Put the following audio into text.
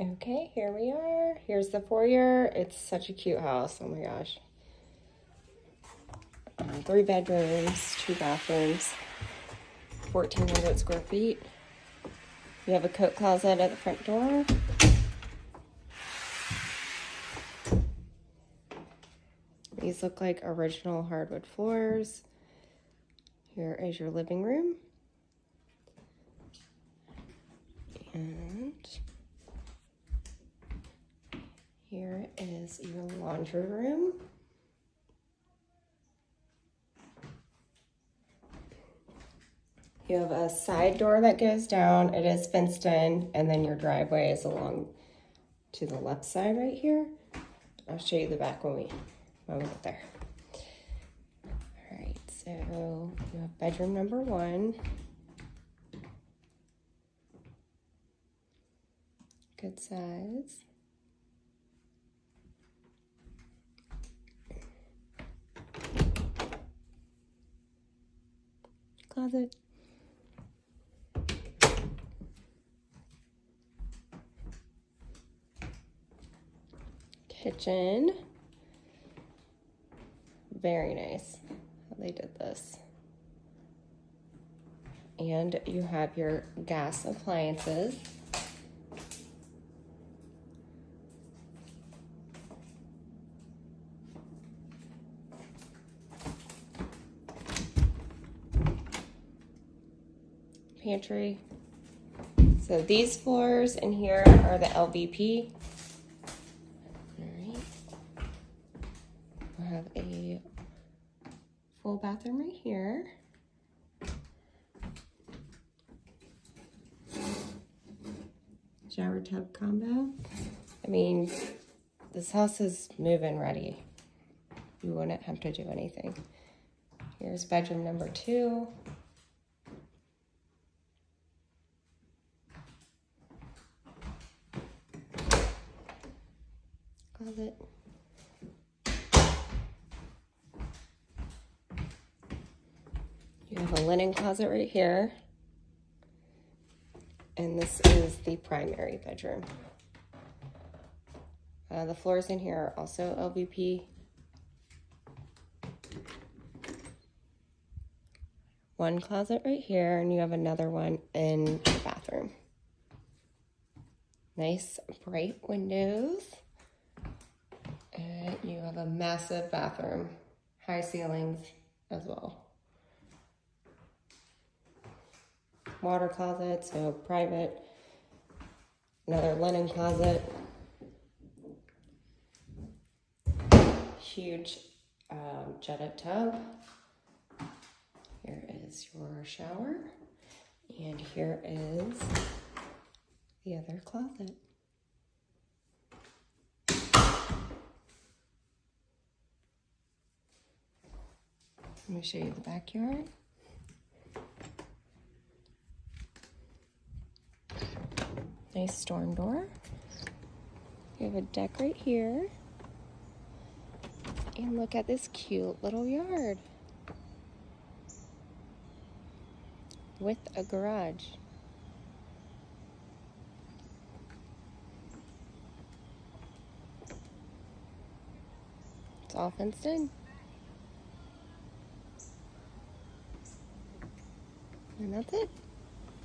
Okay, here we are. Here's the foyer. It's such a cute house. Oh my gosh. Um, three bedrooms, two bathrooms, 1,400 square feet. You have a coat closet at the front door. These look like original hardwood floors. Here is your living room. And here is your laundry room. You have a side door that goes down. It is fenced in, and then your driveway is along to the left side right here. I'll show you the back when we when we get there. All right, so you have bedroom number one. Good size. Closet. Kitchen. Very nice they did this. And you have your gas appliances. Pantry. So these floors in here are the LVP. All right. We have a full bathroom right here. Shower tub combo. I mean, this house is move-in ready. You wouldn't have to do anything. Here's bedroom number two. You have a linen closet right here. And this is the primary bedroom. Uh, the floors in here are also LVP. One closet right here, and you have another one in the bathroom. Nice bright windows. And you have a massive bathroom, high ceilings as well. Water closet, so private. Another linen closet. Huge um, jetted tub. Here is your shower. And here is the other closet. Let me show you the backyard. Nice storm door. You have a deck right here. And look at this cute little yard. With a garage. It's all fenced in. And that's it.